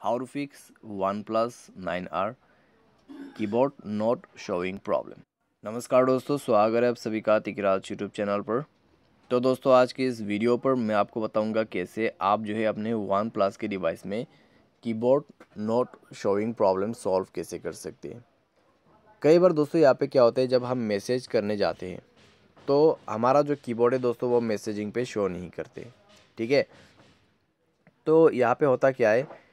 how to fix OnePlus 9R keyboard not showing problem नमस्कार दोस्तों, स्वागत है आप सभी का तिकराज यूट्यूब चैनल पर। तो दोस्तों, आज के इस वीडियो पर मैं आपको बताऊँगा कैसे आप जो है अपने वन प्लस के डिवाइस में keyboard not showing problem solve कैसे कर सकते हैं। कई बार दोस्तों, यहाँ पे क्या होता है, जब हम मैसेज करने जाते हैं तो हमारा जो कीबोर्ड है दोस्तों, वो मैसेजिंग पे शो नहीं करते, ठीक है? तो यहाँ पे होता क्या है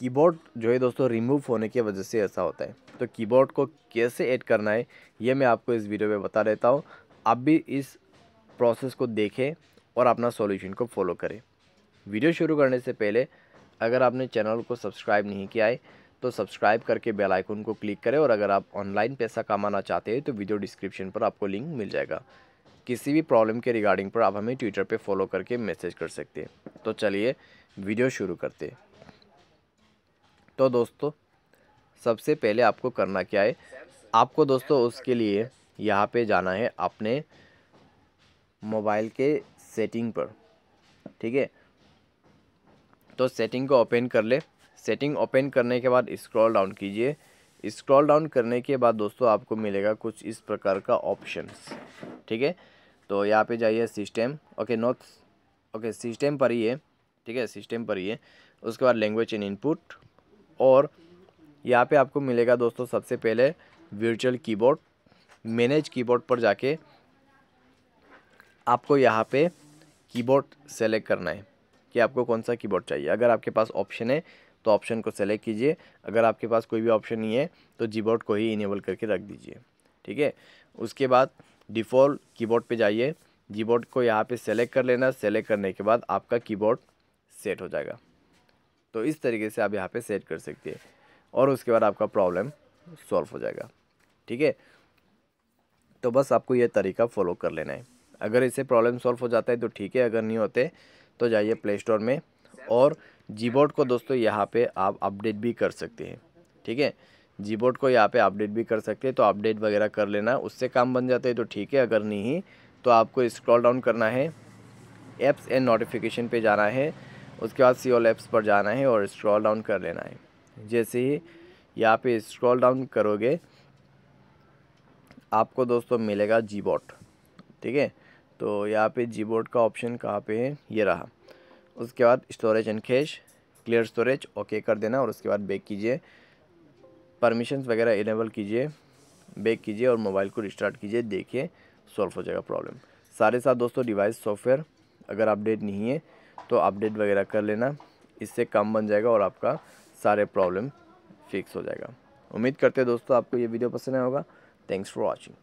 कीबोर्ड जो है दोस्तों रिमूव होने की वजह से ऐसा होता है। तो कीबोर्ड को कैसे ऐड करना है, ये मैं आपको इस वीडियो में बता देता हूँ। आप भी इस प्रोसेस को देखें और अपना सॉल्यूशन को फॉलो करें। वीडियो शुरू करने से पहले, अगर आपने चैनल को सब्सक्राइब नहीं किया है तो सब्सक्राइब करके बेल आइकन को क्लिक करें और अगर आप ऑनलाइन पैसा कमाना चाहते हैं तो वीडियो डिस्क्रिप्शन पर आपको लिंक मिल जाएगा। किसी भी प्रॉब्लम के रिगार्डिंग पर आप हमें ट्विटर पे फॉलो करके मैसेज कर सकते हैं। तो चलिए, वीडियो शुरू करते हैं। तो दोस्तों, सबसे पहले आपको करना क्या है? आपको दोस्तों, उसके लिए यहाँ पे जाना है अपने मोबाइल के सेटिंग पर, ठीक है? तो सेटिंग को ओपन कर ले। सेटिंग ओपन करने के बाद स्क्रॉल डाउन कीजिए। स्क्रॉल डाउन करने के बाद दोस्तों, आपको मिलेगा कुछ इस प्रकार का ऑप्शंस, ठीक है? तो यहाँ पे जाइए system, okay not okay, system पर ही है, ठीक है? सिस्टम पर ही है। उसके बाद लैंग्वेज इन इनपुट और यहाँ पे आपको मिलेगा दोस्तों सबसे पहले वर्चुअल कीबोर्ड मैनेज कीबोर्ड पर जाके आपको यहाँ पे कीबोर्ड सेलेक्ट करना है कि आपको कौन सा कीबोर्ड चाहिए। अगर आपके पास ऑप्शन है तो ऑप्शन को सेलेक्ट कीजिए। अगर आपके पास कोई भी ऑप्शन नहीं है तो जीबोर्ड को ही इनेबल करके रख दीजिए। ठीक है? उसके बाद डिफ़ॉल्ट कीबोर्ड पे जाइए। कीबोर्ड को यहाँ पे सेलेक्ट कर लेना। सेलेक्ट करने के बाद आपका कीबोर्ड सेट हो जाएगा। तो इस तरीके से आप यहाँ पे सेट कर सकते हैं। और उसके बाद आपका प्रॉब्लम सॉल्व हो जाएगा। ठीक है? तो बस आपको ये तरीका फॉलो कर लेना है। अगर इससे प्रॉब्लम सॉल्व हो जाता है तो ठीक है, अगर नहीं होते तो जाइए प्ले स्टोर में। और जीबोर्ड को दोस्तों यहाँ पे आप अपडेट भी कर सकते हैं। ठीक है? जीबोर्ड को यहाँ पे अपडेट भी कर सकते हैं तो अपडेट वगैरह कर लेना, उससे काम बन जाते हैं तो ठीक है, अगर नहीं तो आपको स्क्रॉल डाउन करना है। एप्स एंड नोटिफिकेशन पे जाना है। उसके बाद सी ऑल एप्स पर जाना है और स्क्रॉल डाउन कर लेना है। जैसे ही यहाँ पे स्क्रॉल डाउन करोगे, आपको दोस्तों मिलेगा जी बोट ठीक है? तो यहाँ पे जी बोर्ड का ऑप्शन कहाँ पे है? ये रहा। उसके बाद storage and cache clear storage okay कर देना और उसके बाद बेक कीजिए। परमिशंस वगैरह इनेबल कीजिए बेक कीजिए और मोबाइल को रिस्टार्ट कीजिए, देखिए सॉल्व हो जाएगा प्रॉब्लम सारे साथ दोस्तों डिवाइस सॉफ्टवेयर अगर अपडेट नहीं है तो अपडेट वगैरह कर लेना। इससे काम बन जाएगा और आपका सारे प्रॉब्लम फिक्स हो जाएगा। उम्मीद करते हैं दोस्तों आपको ये वीडियो पसंद आया होगा। Thanks for watching